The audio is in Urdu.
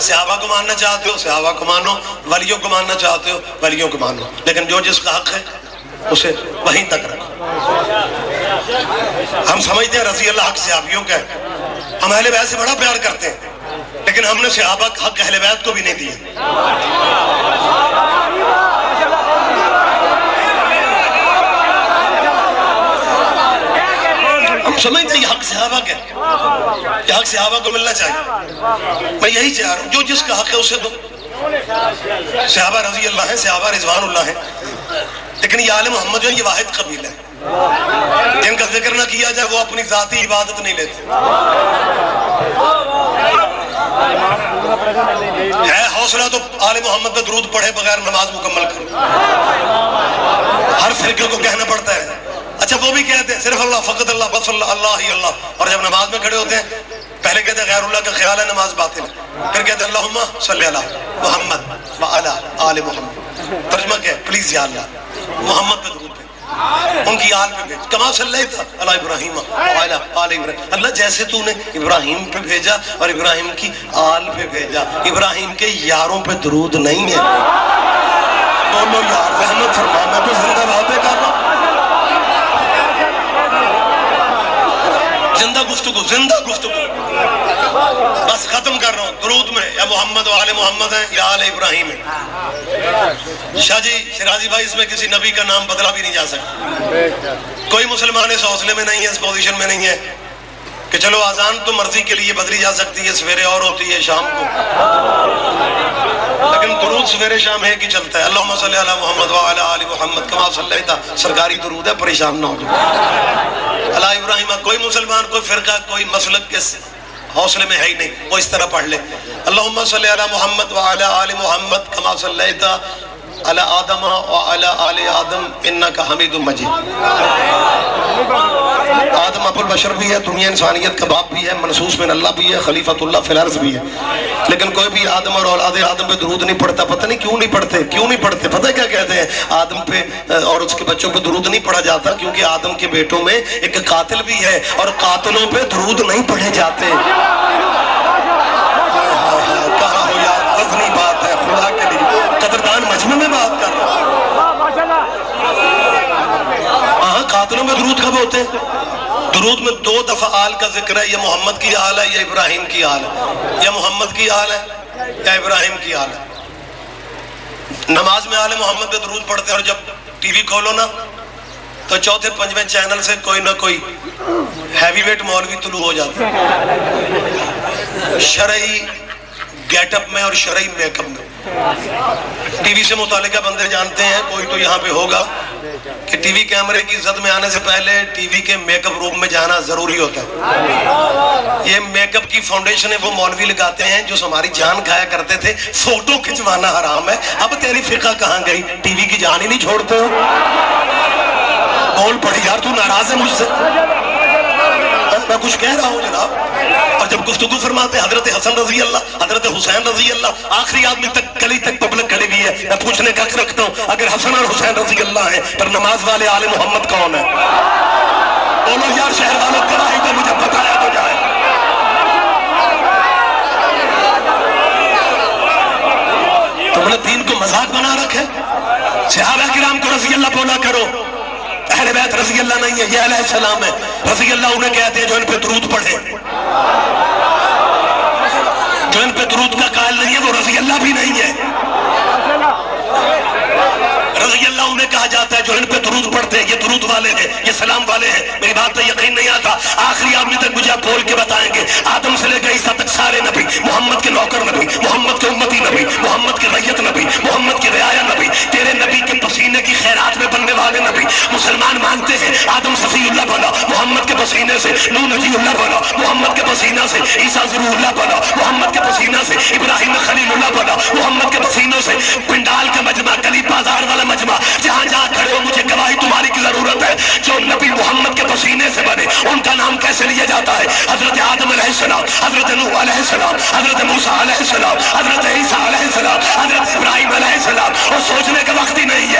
صحابہ کو ماننا چاہتے ہو؟ صحابہ کو مانو، ولیوں کو ماننا چاہتے ہو؟ ولیوں کو مانو۔ لیکن جو جس کا حق ہے، اسے وہیں تک رکھو۔ ہم سمجھتے ہیں رضی اللہ حق صحابیوں کا ہے۔ ہم اہل بیت سے بڑا پیار کرتے ہیں، لیکن ہم نے صحابہ کا حق اہل بیت کو بھی نہیں دیا ہم سمجھتے ہیں یہ حق ہے۔ یہ حق صحابہ کو ملنا چاہیے۔ میں یہی چاہ رہا ہوں، جو جس کا حق ہے اسے دو۔ صحابہ رضی اللہ ہیں، صحابہ رضوان اللہ ہیں۔ لیکن یہ آل محمد جو ہے یہ واحد قبیل ہے جن کا ذکر نہ کیا جائے، وہ اپنی ذاتی عبادت نہیں لیتے۔ ہے حوصلہ تو آل محمد پہ درود پڑھے بغیر نماز مکمل کرو۔ ہر فرقے کو کہنا پڑتا ہے۔ اچھا وہ بھی کہتے ہیں صرف اللہ، فقط اللہ، بس اللہ اللہ ہی اللہ۔ اور جب نماز میں کھڑے ہوتے ہیں، پہلے کہتے ہیں غیر اللہ کا خیال ہے نماز باطل۔ ہے پھر کہتے ہیں اللہم صلی اللہ محمد وعلا آل محمد۔ ترجمہ کیا ہے؟ پلیز یا اللہ، محمد پہ درود پہ ان کی آل پہ بھیج۔ کما صلی اللہ تھا اللہ ابراہیم وعلا آل ابراہیم۔ اللہ جیسے تو نے ابراہیم پہ بھیجا اور ابراہیم کی آل پہ بھیجا۔ ابراہیم کے یاروں پہ درود نہیں ہے۔ دونوں یار رحمت فرما میں تو زندہ بھاپے کر رہا ہوں زندہ گفتگو زندہ گفتگو۔ بس ختم کر رہا ہوں۔ درود میں۔ یا محمد و آل محمد ہیں، یا آل ابراہیم ہیں۔ شاہ جی شرازی بھائی، اس میں کسی نبی کا نام بدلا بھی نہیں جا سکتا۔ کوئی مسلمان اس حوصلے میں نہیں ہے، اس پوزیشن میں نہیں ہے کہ چلو آزان تو مرضی کے لیے بدلی جا سکتی ہے، سویرے اور ہوتی ہے شام کو۔ لیکن درود سویرے شام ہے کہ چلتا ہے۔ اللہم صلی اللہ محمد و آل محمد، کما صلی اللہ سرکاری درود ہے، پریشان نہ ہو جائے اللہ ابراہیم، کوئی مسلمان، کوئی فرقہ، کوئی مسلک کے حوصلے میں ہے ہی نہیں، وہ اس طرح پڑھ لے۔ اللہم صلی اللہ محمد وعلی آل محمد کما صلی اللہ علی آدم و علی آل آدم انکا حمید مجید۔ آدم ابو البشر بھی ہے، دنیا انسانیت کا باپ بھی ہے، منصوص من اللہ بھی ہے، خلیفۃ اللہ فی الارض بھی ہے۔ لیکن کوئی بھی آدم اور اولاد آدم پہ درود نہیں پڑھتا، پتہ نہیں کیوں نہیں پڑھتے، کیوں نہیں پڑھتے؟ پتہ کیا کہتے ہیں؟ آدم پہ، اور اس کے بچوں پہ درود نہیں پڑھا جاتا، کیونکہ آدم کے بیٹوں میں ایک قاتل بھی ہے اور قاتلوں پہ درود نہیں پڑھے جاتے۔ مجمع میں بات کر رہا ہوں۔ ہاں قاتلوں میں درود کب ہوتے؟ درود میں دو دفعہ آل کا ذکر ہے، یہ محمد کی آل ہے یا ابراہیم کی آل ہے۔ یا محمد کی آل ہے یا ابراہیم کی آل ہے۔ نماز میں آل محمد پہ درود پڑھتے ہیں اور جب ٹی وی کھولو نا، تو چوتھے پنجویں چینل سے کوئی نہ کوئی ہیوی ویٹ مولوی طلوع ہو جاتا ہے۔ شرعی گیٹ اپ میں اور شرعی میک اپ میں۔ ٹی وی سے متعلقہ بندے جانتے ہیں، کوئی تو یہاں پہ ہوگا۔ کہ ٹی وی کیمرے کی زد میں آنے سے پہلے ٹی وی کے میک اپ روم میں جانا ضروری ہوتا ہے۔ یہ میک اپ کی فاؤنڈیشن ہے، وہ مولوی لگاتے ہیں، جو ہماری جان کھایا کرتے تھے۔ فوٹو کھچوانا حرام ہے۔ اب تیری فقہ کہاں گئی؟ ٹی وی کی جان ہی نہیں چھوڑتے ہو۔ بول پڑی، یار تو ناراض ہے مجھ سے۔ میں کچھ کہہ رہا ہوں جناب۔ اور جب گفتگو فرماتے حضرت حسن رضی اللہ، حضرت حسین رضی اللہ، آخری آدمی تک، گلی تک پبلک کھڑی ہوئی ہے۔ میں پوچھنے کا رکھتا ہوں، اگر حسن اور حسین رضی اللہ ہیں، پر نماز والے آل محمد کون ہے بولو یار، شہر والوں گواہی تو مجھے بتایا تو جائے۔ تم نے دین کو مذاق بنا رکھے صحابہ کرام کو رضی اللہ بولا کرو۔ اہل بیت رضی اللہ نہیں ہے یہ علیہ السلام ہے رضی اللہ انہیں کہتے ہیں جو ان پہ درود پڑھے۔ جو ان پہ درود کا قائل نہیں ہے، وہ رضی اللہ بھی نہیں ہے۔ رضی اللہ انہیں کہا جاتا ہے جو ان پہ درود پڑھتے ہیں، یہ درود والے ہیں، یہ سلام والے ہیں۔ میری بات پہ یقین نہیں آتا۔ آخری آدمی تک مجھے آپ بول کے بتائیں گے، آدم سے لے کے عیسیٰ تک سارے نبی، محمد کے نوکر نبی، محمد کے امتی نبی، محمد کے ریت نبی، محمد کے رعایا نبی، تیرے نبی کے پسینے خیرات میں بننے والے نبی مسلمان مانتے ہیں۔ آدم صفی اللہ بنا، محمد کے پسینے سے۔ نو نجی اللہ بنا، محمد کے پسینہ سے۔ عیسیٰ ضرور اللہ بنا، محمد کے پسینہ سے۔ ابراہیم خلیل اللہ بنا، محمد کے پسینوں سے۔ پنڈال کا مجمع گلی بازار والا مجمع۔ جہاں جہاں کھڑے ہو، مجھے گواہی تمہاری کی ضرورت ہے۔ جو نبی محمد کے پسینے سے بنے، ان کا نام کیسے لیا جاتا ہے؟ حضرت آدم علیہ السلام، حضرت نوح علیہ السلام، حضرت موسیٰ علیہ السلام، حضرت عیسیٰ علیہ السلام، حضرت ابراہیم علیہ السلام۔ اور سوچنے کا وقت ہی نہیں ہے۔